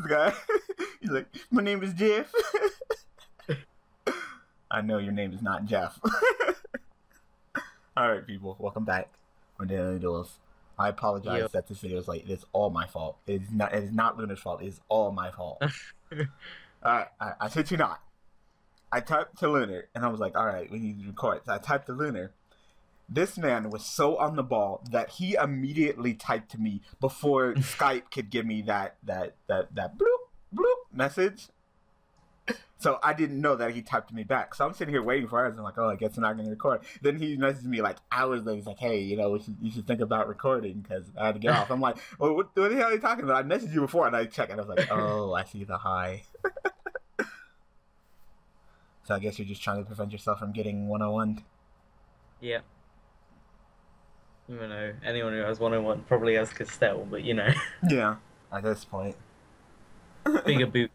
this guy. He's like, my name is Jeff. I know your name is not Jeff. All right, people, welcome back. We're Daily Duels. I apologize Yep. that this video is late. It is all my fault. It is not. It is not Lunar's fault. It is all my fault. all right, I, I said you not. I typed to Lunar, and I was like, "All right, we need to record." So I typed to Lunar. This man was so on the ball that he immediately typed to me before Skype could give me that that that that bloop bloop message. So I didn't know that he typed to me back. So I'm sitting here waiting for hours. I'm like, oh, I guess I'm not going to record. Then he messaged me like hours later. He's like, hey, you know, we should, you should think about recording because I had to get off. I'm like, well, what, what the hell are you talking about? I messaged you before and I checked and I was like, oh, I see the high. so I guess you're just trying to prevent yourself from getting 101. Yeah. Even know, anyone who has 101 probably has Castel, but you know, Yeah. At this point. bigger booty.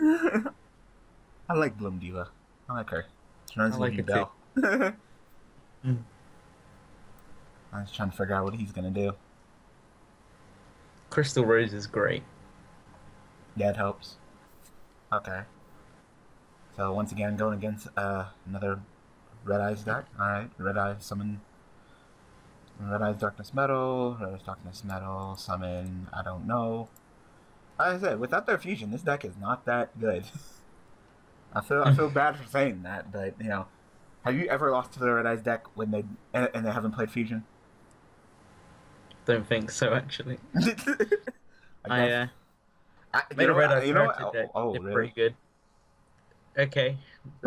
I like Bloom Diva. I like her. She reminds I me like of her Bell. Mm. I was trying to figure out what he's gonna do. Crystal Rose is great. Yeah, it helps. Okay. So once again, going against uh, another Red Eyes deck. Alright, Red Eyes summon Red Eyes Darkness Metal, Red Eyes Darkness Metal, summon, I don't know. Like I said, without their fusion, this deck is not that good. I feel I feel bad for saying that, but you know, have you ever lost to the Red Eyes deck when they and, and they haven't played fusion? Don't think so, actually. I, I, uh, I you made know, a red what- eye you know character what? deck. Oh, oh really? pretty good. Okay.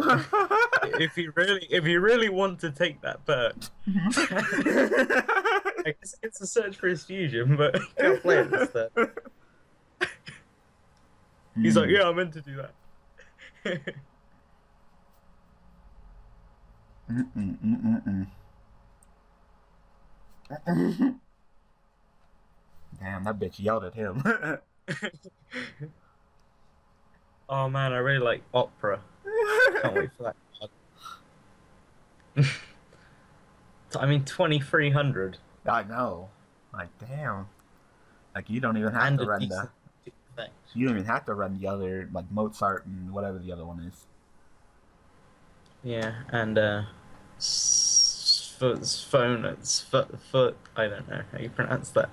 if you really, if you really want to take that perk, I guess it's a search for his fusion, but you can't play it. He's like, yeah, I meant to do that. Mm-mm, mm-mm, mm. Damn, that bitch yelled at him. oh man, I really like opera. Can't wait for that. I mean, twenty three hundred I know. Like, damn. Like, you don't even have and to run the. You don't even have to run the other, like Mozart and whatever the other one is. Yeah, and uh, s- foot, phone, foot, foot. I don't know how you pronounce that.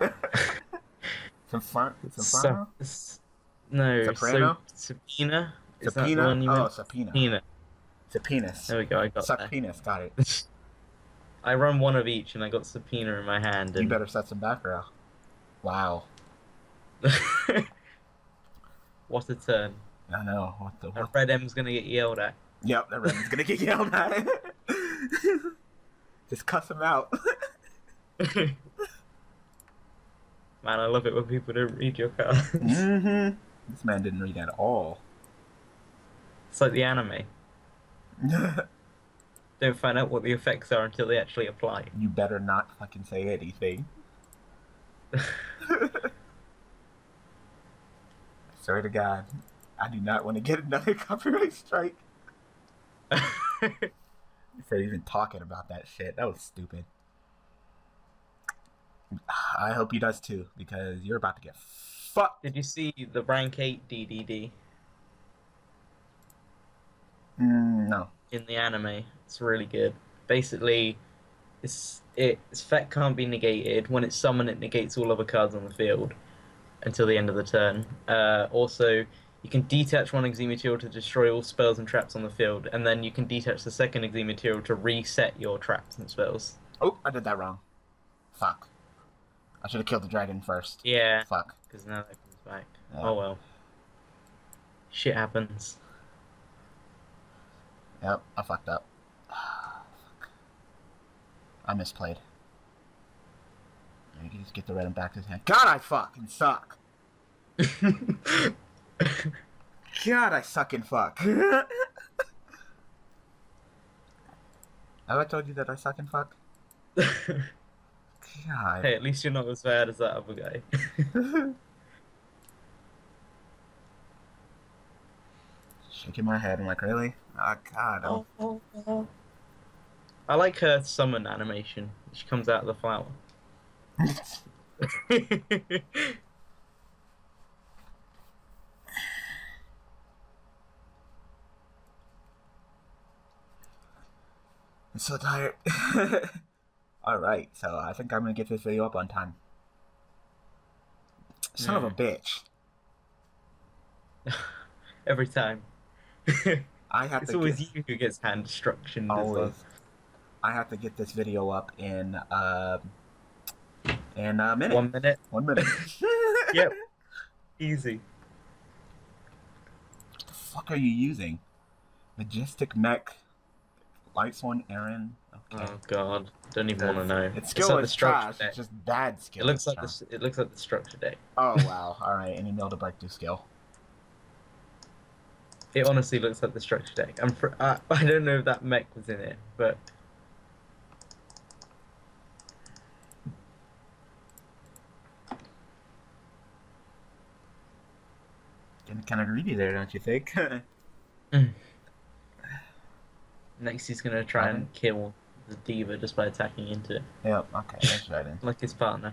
Soprano? So, s- no, Soprano? So, subpoena. The Subpoena? Oh, subpoena. Subpoena. Subpoenas. There we go. I got there. got it. I run one of each, and I got subpoena in my hand. You better set some back row. Wow. what a turn! I know. What the what? red M's gonna get yelled at. Yep, that Redman's gonna get yelled at. Just cuss him out. Man, I love it when people don't read your cards. mm-hmm. This man didn't read at all. It's like the anime. Don't find out what the effects are until they actually apply. you better not fucking say anything. Sorry to God, I do not want to get another copyright strike for even talking about that shit. That was stupid. I hope he does too, because you're about to get fucked. Did you see the rank 8 DDD Mm, no. In the anime? It's really good. Basically, it's, it, its effect can't be negated. When it's summoned, it negates all other cards on the field until the end of the turn. Uh, also, you can detach one Exi material to destroy all spells and traps on the field, and then you can detach the second Exi material to reset your traps and spells. Oh, I did that wrong. Fuck. I should have killed the dragon first. Yeah, Fuck. because now that comes back. Yeah. Oh well. Shit happens. Yep, I fucked up. I misplayed. You can just get the red and back to his hand. God, I fucking suck. God, I suck and fuck. Have I told you that I suck and fuck? God. hey, at least you're not as bad as that other guy. shaking my head. I'm like, really? Oh god. Oh. I like her summon animation. She comes out of the flower. I'm so tired. Alright, so I think I'm gonna get this video up on time. Son yeah. of a bitch. Every time. I have it's to always get, you who gets hand destruction. always. I have to get this video up in uh, in a minute. One minute. One minute. Yep. Easy. What the fuck are you using? Majestic mech. Lights on Aaron. Okay. Oh god. Don't even want to know. It's It's skill like the is structure trash. deck. It's just bad skill. It looks like trash. this. It looks like the structure deck. Oh wow! All right, any mill to break through skill. It honestly looks like the structure deck. I'm. Fr- I, I don't know if that mech was in it, but Getting kind of greedy there, don't you think? Mm. next he's gonna try and kill the diva just by attacking into it, yep. Okay, that's right. Then. like his partner.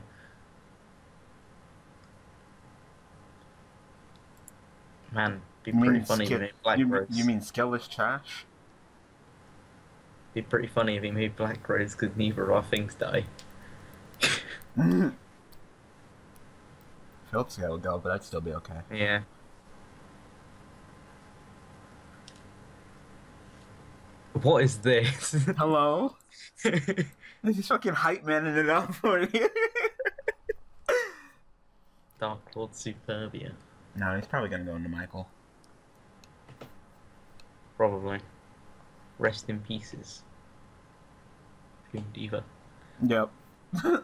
Man, be You pretty funny if he made Black you, Rose. you mean skill is trash? Be pretty funny if he made Black Rose because neither of our things die. Skill would go, but I'd still be okay. Yeah. What is this? Hello. This is fucking hype manning it up for you. Dark Lord Superbia. no, he's probably gonna go into Michael. Probably. Rest in pieces. Fume Diva. Yep.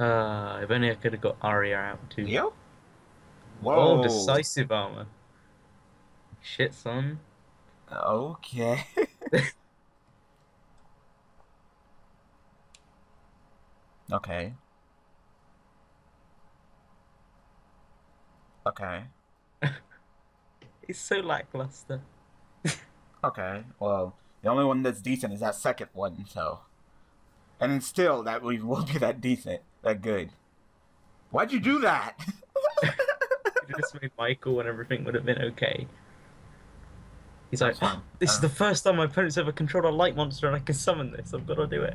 Uh, if only I could have got Aria out too. Yep. Whoa. Oh, decisive armor. Shit, son. Okay. okay. Okay. It's so lackluster. Okay. Well, the only one that's decent is that second one, so. And then still, that we will be that decent, that good. Why'd you do that? You just made Michael and everything would have been okay. He's like, fine. this is Uh. the first time my opponent's ever controlled a light monster and I can summon this. I've got to do it.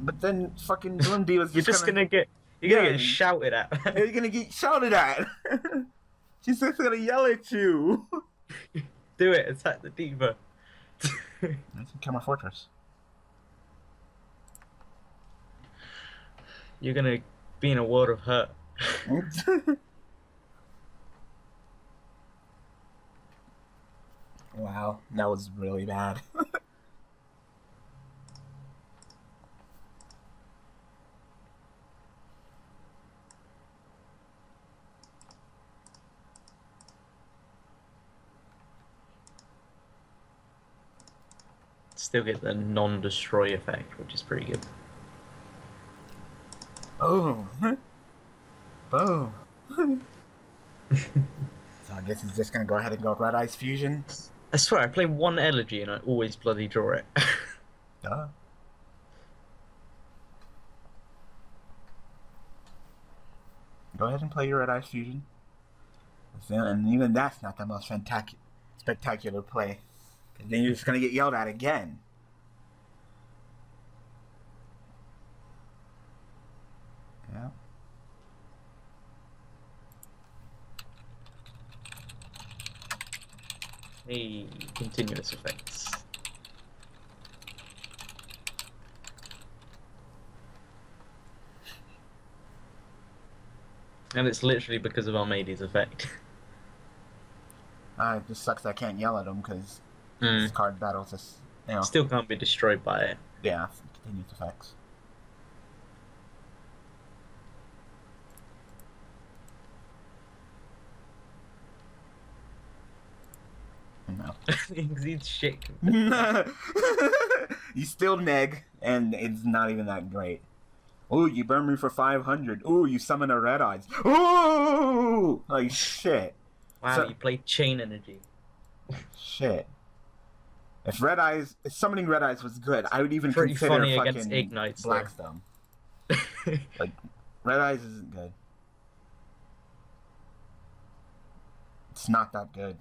but then fucking D was You're just, just gonna, gonna get, you're gonna get shouted at. You're gonna get shouted at. She's just gonna yell at you. do it, attack the diva. That's Camera Fortress. You're gonna be in a world of hurt. wow, that was really bad. Still get the non-destroy effect, which is pretty good. Boom. Boom. so I guess he's just gonna go ahead and go Red Eyes Fusion. I swear, I play one elegy and I always bloody draw it. Duh. Go ahead and play your Red Eyes Fusion. And even that's not the most spectacular play. 'Cause then you're just gonna get yelled at again. Yeah. hey, continuous effects. And it's literally because of Armades' effect. Uh, it just sucks I can't yell at him because Mm. this card battles just, you know, Still can't be destroyed by it. yeah, continuous effects. No. He's shit. you still neg, and it's not even that great. Ooh, you burn me for 500. Ooh, you summon a red eyes. Ooh! Like, shit. Wow, So- you play Chain Energy. Shit. If red eyes, if summoning red eyes was good, I would even Pretty consider funny fucking against Igknights, though. Blackstone. Like, red eyes isn't good. It's not that good.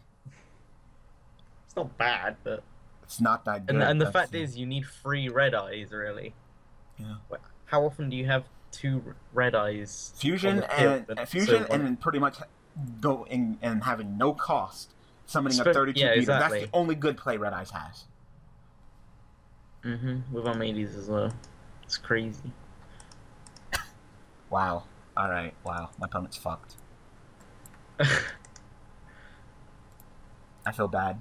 It's not bad, but It's not that good. And and the That's fact is, you need three red eyes, really. Yeah. How often do you have two red eyes? fusion the field and and fusion so and pretty much go in and having no cost summoning a 32 yeah, beater. exactly. That's the only good play Red Eyes has. Mm-hmm. With Armades as well. It's crazy. Wow. All right. Wow. My opponent's fucked. I feel bad.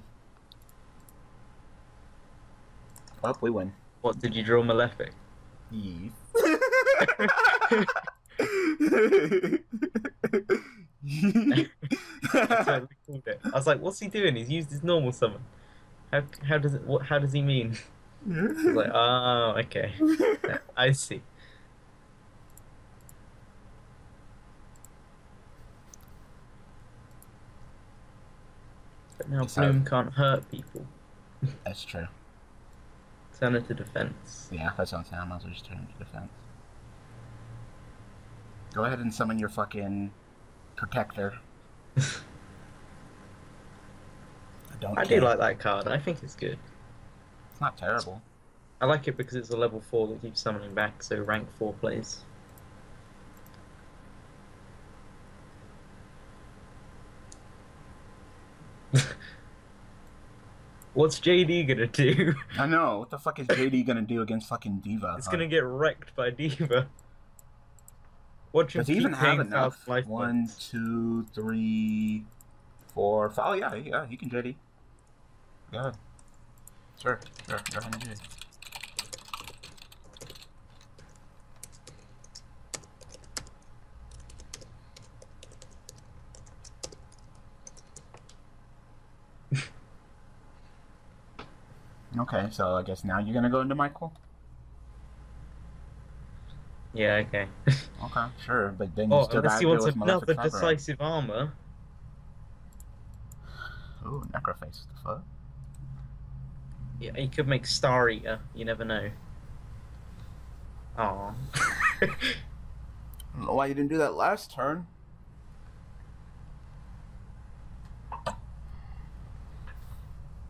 Oh, we win. what did you draw, Malefic? Yes. I totally called it. I was like, "What's he doing? He's used his normal summon. How how does it? What? How does he mean?" I was like, "Oh, okay, I see." But now how- Bloom can't hurt people. That's true. Turn it to defense. Yeah, that's what I'm saying. I might as well just turn to defense. Go ahead and summon your fucking protector. I don't I care. do like that card. I think it's good. It's not terrible. I like it because it's a level four that keeps summoning back, so rank four plays. What's JD gonna do? I know. What the fuck is JD gonna do against fucking Diva? It's huh? gonna get wrecked by Diva. Does he even have enough? One, two, three, four, five. Oh yeah, yeah. He can JD. Go ahead. Sure, sure. Go ahead and it. Okay, so I guess now you're gonna go into Michael. Yeah, okay. Okay, sure, but then you oh, still unless gotta he deal wants with another decisive armor. Ooh, Necroface. The fuck? Yeah, he could make Star Eater. You never know. Aw. I don't know why you didn't do that last turn.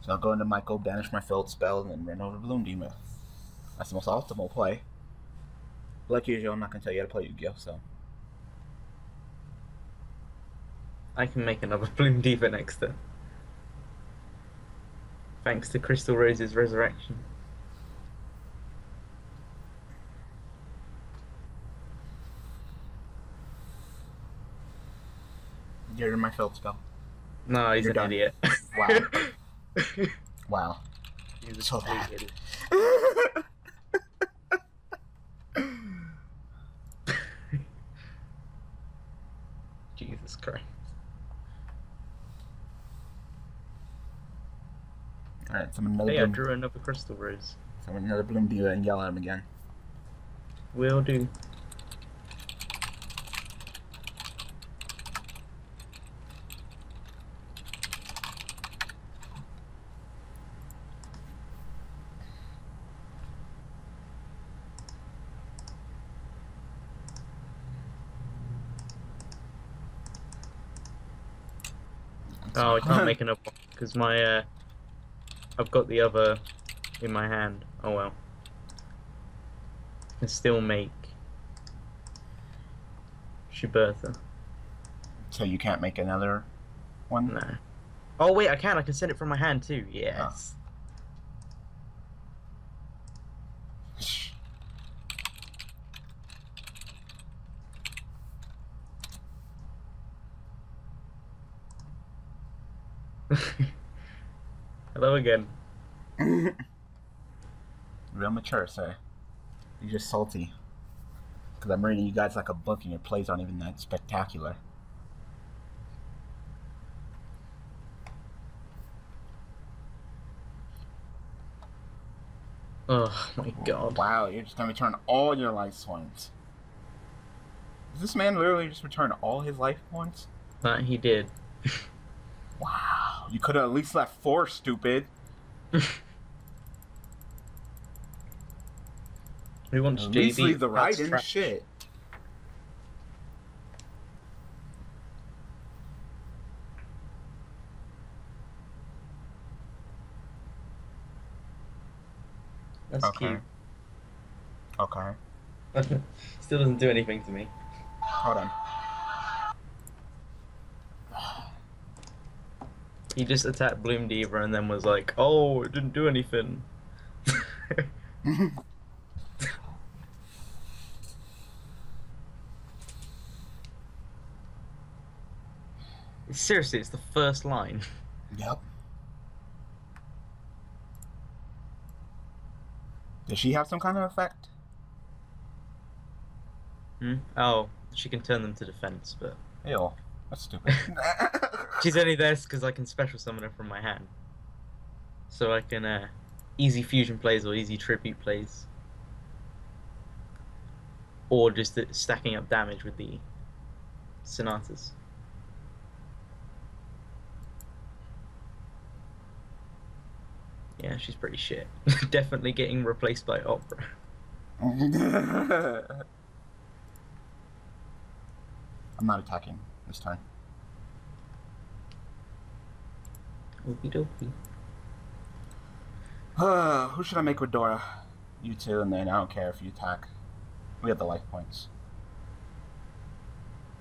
So I'll go into Michael, banish my field spell, and then run over Bloom Demon. That's the most optimal play. But like usual, I'm not gonna tell you how to play Yu-Gi-Oh! So I can make another Bloom Diva next turn. Thanks to Crystal Rose's resurrection. You're of my field spell. No, he's You're an done. idiot. Wow. Wow. he's a So bad. idiot. Alright, summon another Hey, I drew another Crystal Rose. Summon another Bloom Diva and yell at him again. Will do. Oh, I can't make another one because my uh, I've got the other in my hand. Oh well. Can still make Schuberta. So you can't make another one? No. Oh wait, I can. I can send it from my hand too. Yes. Ah. Hello again. Real mature, sir. You're just salty. Because I'm reading you guys like a book and your plays aren't even that spectacular. Oh my god. Wow, you're just gonna return all your life points. Does this man literally just return all his life points? That he did. Wow. You could have at least left four, stupid. Who wants At JD? least leave the That's right in trash. shit. That's Okay. Okay. Still doesn't do anything to me. Hold on. He just attacked Bloom Diva and then was like, "Oh, it didn't do anything." Seriously, it's the first line. Yep. Does she have some kind of effect? Hmm? Oh, she can turn them to defense, but Ew. That's stupid. she's only there because I can special summon her from my hand. So I can uh, easy fusion plays or easy tribute plays, or just stacking up damage with the sonatas. Yeah, she's pretty shit. Definitely getting replaced by Opera. I'm not attacking this time. Okie dokie. Who should I make with Dora? You two, and then I don't care if you attack. We have the life points.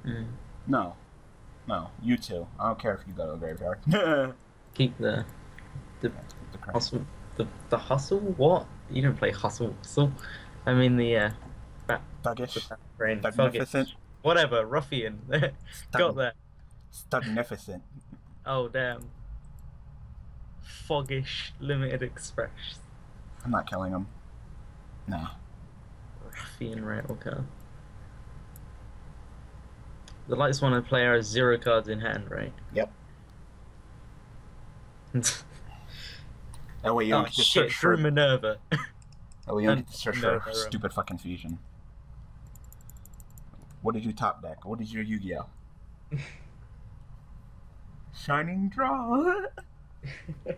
Mm. No. No, you two. I don't care if you go to the graveyard. the Keep the crap. hustle. The the hustle. What? You don't play hustle. Hustle. I mean the uh, Thuggish. brain. Magnificent. Whatever. Ruffian. Got that. Stugnificent. Oh damn. Foggish limited express. I'm not killing him. Nah. Ruffian Railcar. The lightest one I play has zero cards in hand, right? Yep. That way you oh to shit, search for. Minerva. That way you don't get to search for stupid fucking fusion. What did you top deck? What is your Yu-Gi-Oh? Shining Draw.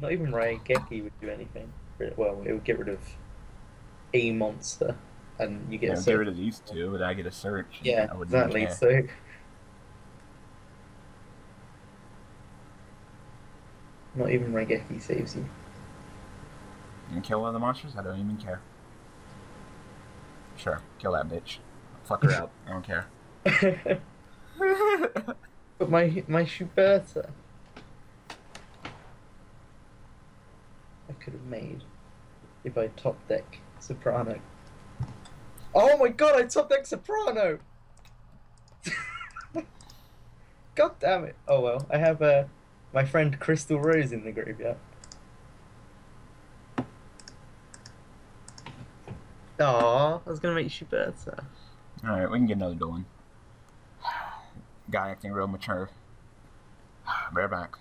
Not even Raigeki would do anything. Well, it would get rid of a monster, and you get Yeah, get rid of these two, and I get a search. Yeah, I wouldn't even exactly. So, not even Raigeki saves you. Can kill one of the monsters? I don't even care. Sure, kill that bitch. Fuck her out. I don't care. but my my Schuberta, could have made if I top deck Soprano. Oh my god! I top deck Soprano. god damn it! Oh well, I have uh, my friend Crystal Rose in the graveyard. Aw, I was gonna make Schuberta. Alright, we can get another going. Guy acting real mature. Bear back.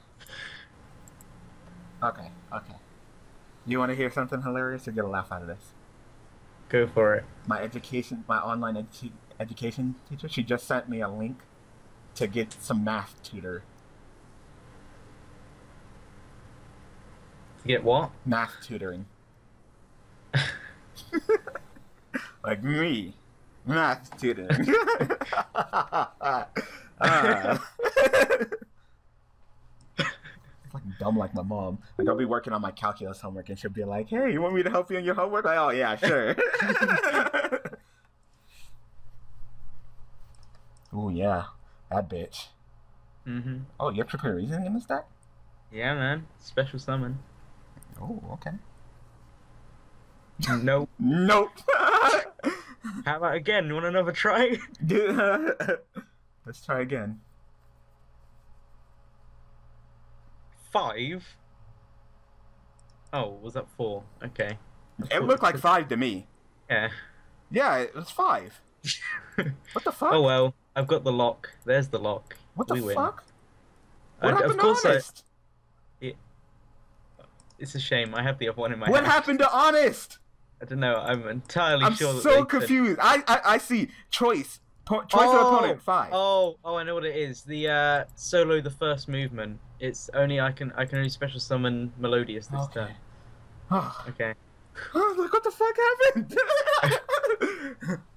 Okay, okay. You want to hear something hilarious or get a laugh out of this? Go for it. My education, my online edu- education teacher, she just sent me a link to get some math tutor. To get what? Math tutoring. like me. Math tutoring. Ah. Dumb like my mom. Like I'll be working on my calculus homework and she'll be like, Hey, you want me to help you on your homework? Like, oh yeah, sure. oh yeah. That bitch. Mm-hmm. Oh, you have Triple Reasoning in this deck? Yeah, man. Special summon. Oh, okay. nope. Nope. How about again? You want another try? Let's try again. Five. Oh, was that four? Okay. It looked like five to me. Yeah. Yeah, it was five. What the fuck? oh well, I've got the lock. There's the lock. what the we win. fuck? I- What happened of course, to I, Honest? it's a shame. I have the other one in my What hand. happened to Honest? I don't know. I'm entirely I'm sure. that so confused. I, I I see choice. Po- choice Oh! of opponent five. Oh, oh, I know what it is. The uh, solo, the first movement. It's only I can I can only special summon Melodious this Okay. turn. Oh, Okay. look what the fuck happened.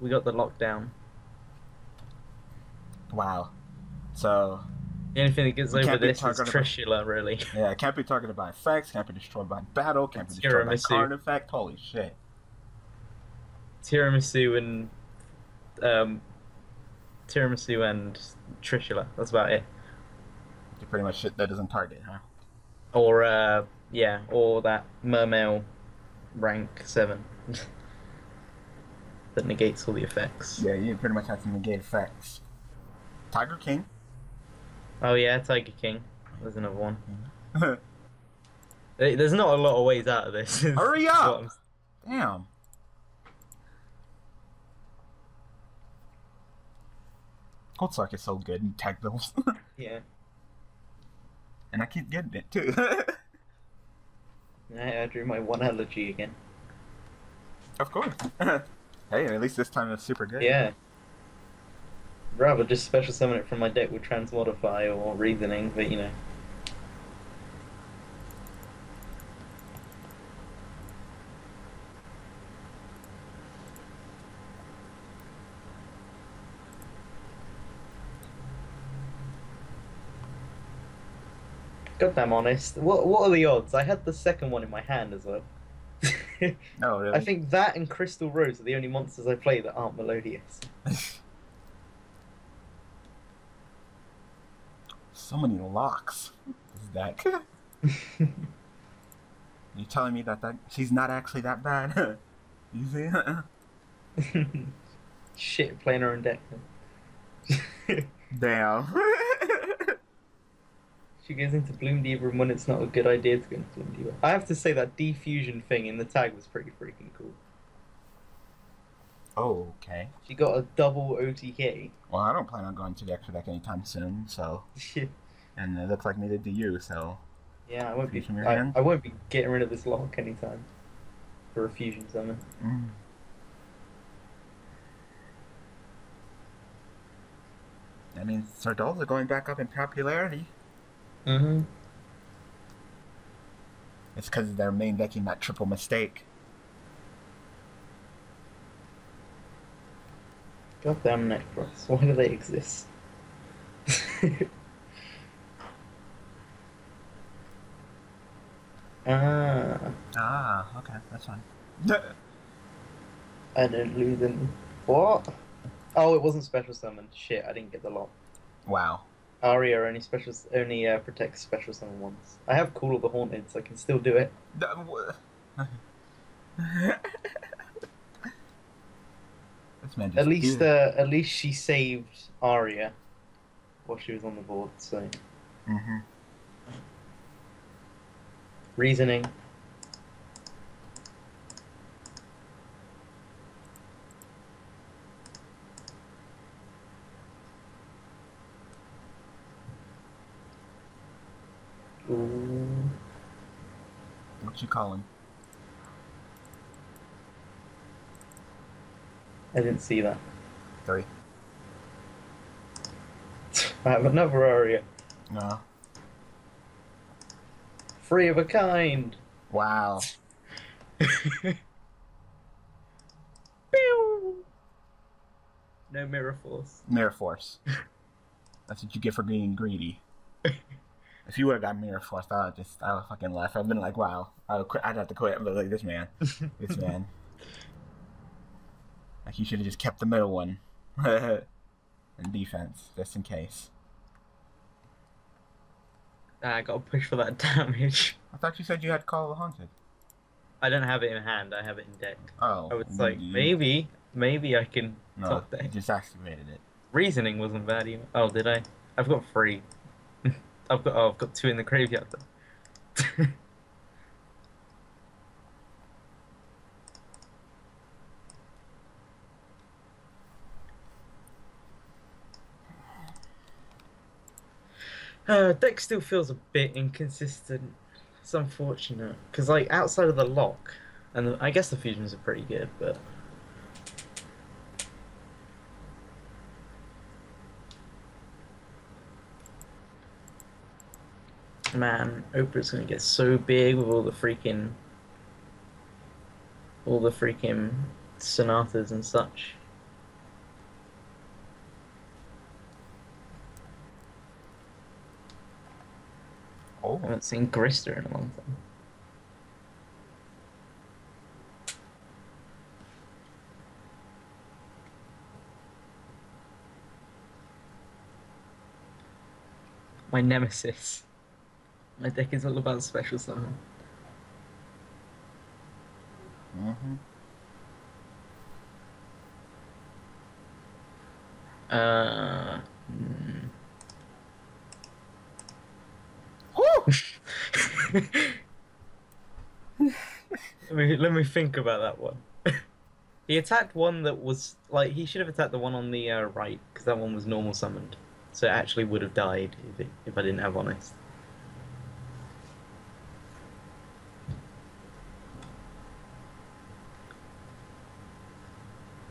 We got the lockdown. wow. So The only thing that gets over this is Trishula, really. Yeah, it can't be targeted by effects, can't be destroyed by battle, can't be destroyed by Tiramisu. card effect. Holy shit. Tiramisu and um, Tiramisu and Trishula. That's about it. It's pretty much shit that doesn't target, huh? Or uh, yeah, or that Mermail rank seven that negates all the effects. Yeah, you pretty much have to negate effects. Tiger King. Oh yeah, Tiger King. There's another one. There's not a lot of ways out of this. Hurry up! I'm- Cold Sark is so good in tag bills. Yeah. and I keep getting it too. I, I drew my one elegy again. of course. hey, at least this time it's super good. Yeah. Rather just special summon it from my deck with Transmodify or Reasoning, but you know. Goddamn honest. What what are the odds? I had the second one in my hand as well. Oh, really? I think that and Crystal Rose are the only monsters I play that aren't melodious. so many locks. This deck. you telling me that, that she's not actually that bad? you see? Shit, playing her own deck. Damn. She goes into Bloom Diva, and when it's not a good idea to go into Bloom Diva. I have to say that defusion thing in the tag was pretty freaking cool. oh, okay. She got a double OTK. Well, I don't plan on going to the extra deck anytime soon, so. And it looks like neither do you, so. yeah, I won't be. I, hand? I won't be getting rid of this lock anytime for a fusion summon. Mm. I mean, Shaddolls are going back up in popularity. Mm-hmm. It's because of their main decking that triple mistake. Goddamn Nekroz. Why do they exist? ah, Ah, okay, that's fine. I don't lose them. What? Oh, it wasn't special summon. Shit, I didn't get the lot. wow. Aria only special only uh, protects special summon once. I have Call of the Haunted, so I can still do it. That w- this man just At least, uh, at least she saved Aria while she was on the board. So Mhm. reasoning. Ooh. What you call him? I didn't see that. Three. I have another Aria. No. Free of a kind. Wow. Pew! No mirror force. Mirror Force. That's what you get for being greedy. If you would have got Mirror Force, I would just, I would fucking laugh. I've been like, wow, I would quit, I'd have to quit. But like, this man, this man. Like, you should have just kept the middle one. in defense, just in case. Ah, I gotta push for that damage. I thought you said you had Call of the Haunted. I don't have it in hand, I have it in deck. Oh. I was like, you- maybe, maybe I can No, top you just activated it. Reasoning wasn't bad either. Oh, did I? I've got three. I've got oh, I've got two in the graveyard though. uh, deck still feels a bit inconsistent. It's unfortunate because like outside of the lock, and the, I guess the fusions are pretty good, but man, Opera's gonna get so big with all the freaking, all the freaking sonatas and such. Oh. I haven't seen Grista in a long time. My nemesis. My deck is all about special summon. hmm Uh. hmm. let me let me think about that one. he attacked one that was like he should have attacked the one on the uh, right because that one was normal summoned, so it actually would have died if it, if I didn't have honest.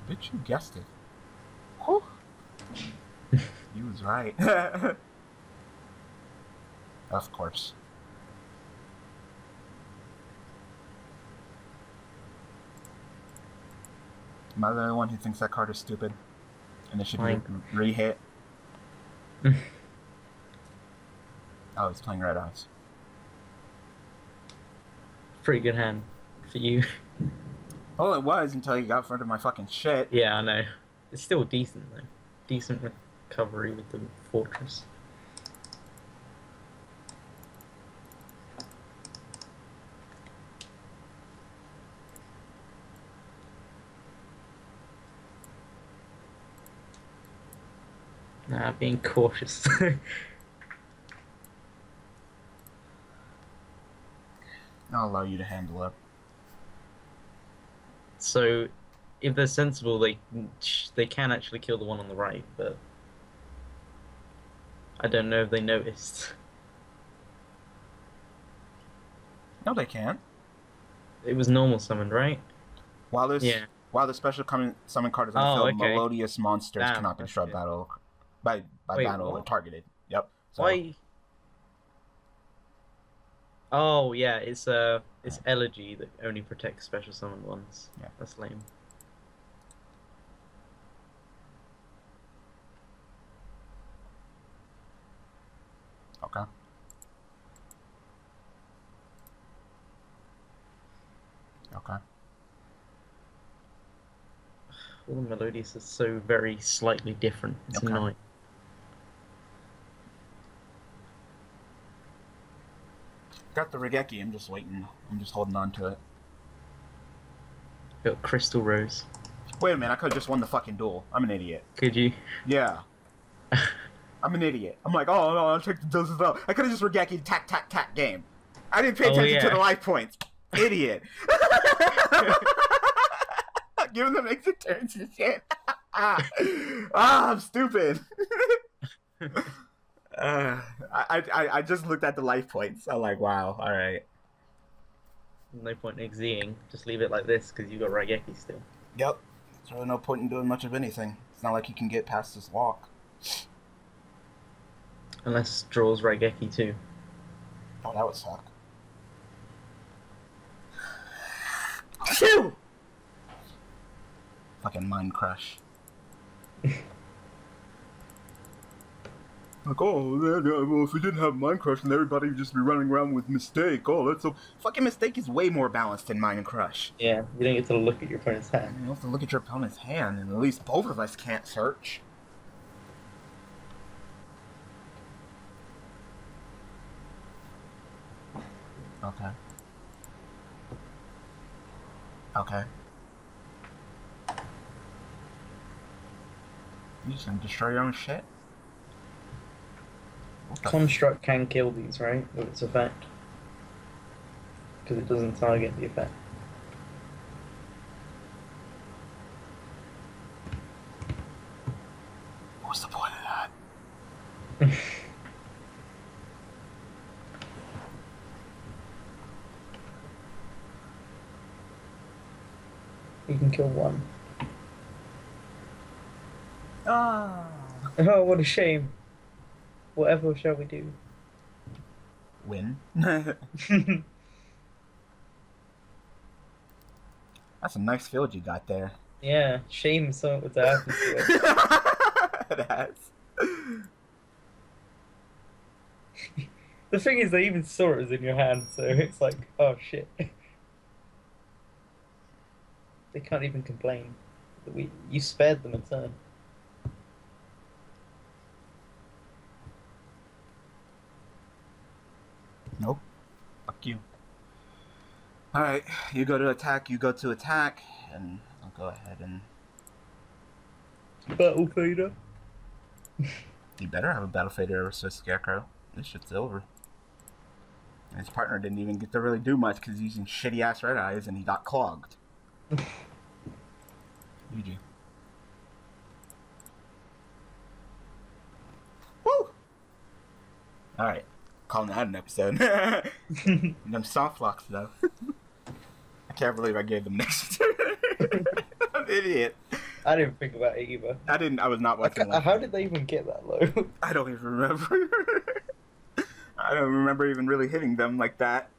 Bitch, you guessed it. Oh. you was right. of course. Am I the only one who thinks that card is stupid? And it should Fine. be re-hit? oh, he's playing Red Eyes. Pretty good hand for you. Oh, it was until you got in front of my fucking shit. yeah, I know. It's still decent though. Decent recovery with the fortress. Nah, being cautious. I'll allow you to handle it. So, if they're sensible, they they can actually kill the one on the right, but I don't know if they noticed. No, they can't. It was normal summoned, right? While this, Yeah. while the special coming, summon card is on Oh, the field, okay. melodious monsters Damn, cannot be that's struck battle by by Wait, battle or what? targeted. Yep. So, Why? Oh yeah, it's uh, it's elegy that only protects special summoned ones. Yeah. That's lame. Okay. Okay. All the melodies are so very slightly different. It's Okay. annoying. Got the Raigeki. I'm just waiting. I'm just holding on to it. Got Crystal Rose. Wait a minute. I could have just won the fucking duel. I'm an idiot. Could you? Yeah. I'm an idiot. I'm like, oh no, I'll check the doses out. I could have just Raigeki tack tack tack game. I didn't pay Oh, attention to the life points. Idiot. Giving them exit turns and shit. ah, I'm stupid. Uh, I, I I just looked at the life points. I'm like, wow, all right. No point in XZing. Just leave it like this because you got Raigeki still. Yep. There's really no point in doing much of anything. It's not like you can get past this walk. Unless draws Raigeki too. Oh, that would suck. Phew! Fucking mind crush. like, oh, well, if we didn't have Mind Crush, then everybody would just be running around with Mistake. Oh, that's so... Fucking Mistake is way more balanced than Mind Crush. Yeah, you don't get to look at your opponent's hand. You have to look at your opponent's hand, and at least both of us can't search. Okay. Okay. You just gonna destroy your own shit? Construct can kill these, right? With its effect. Because it doesn't target the effect. What's the point of that? You can kill one. Ah. Oh, what a shame. Whatever shall we do? Win. That's a nice field you got there. yeah, shame something would happen to it. The thing is, they even saw it was in your hand, so it's like, oh shit. They can't even complain. We, you spared them a turn. Nope. Fuck you. Alright, you go to attack, you go to attack, and I'll go ahead and. Battle fader. You better have a battle fader or so scarecrow. This shit's over. And his partner didn't even get to really do much because he's using shitty ass red eyes and he got clogged. GG. Woo! Alright, calling that an episode. them soft locks though. I can't believe I gave them next. I'm an idiot. I didn't think about it either. I didn't. I was not watching. uh, how did they even get that low? I don't even remember. I don't remember even really hitting them like that.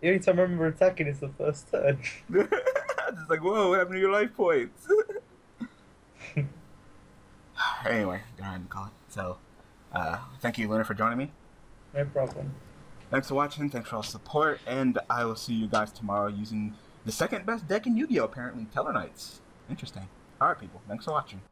the only time I remember attacking is the first turn. Just like, whoa, what happened to your life points? anyway, go ahead and call it. So, uh, thank you, Luna, for joining me. No problem. Thanks for watching. Thanks for all support, and I will see you guys tomorrow using the second best deck in Yu-Gi-Oh! Apparently, Tellarknights. Interesting. All right, people. Thanks for watching.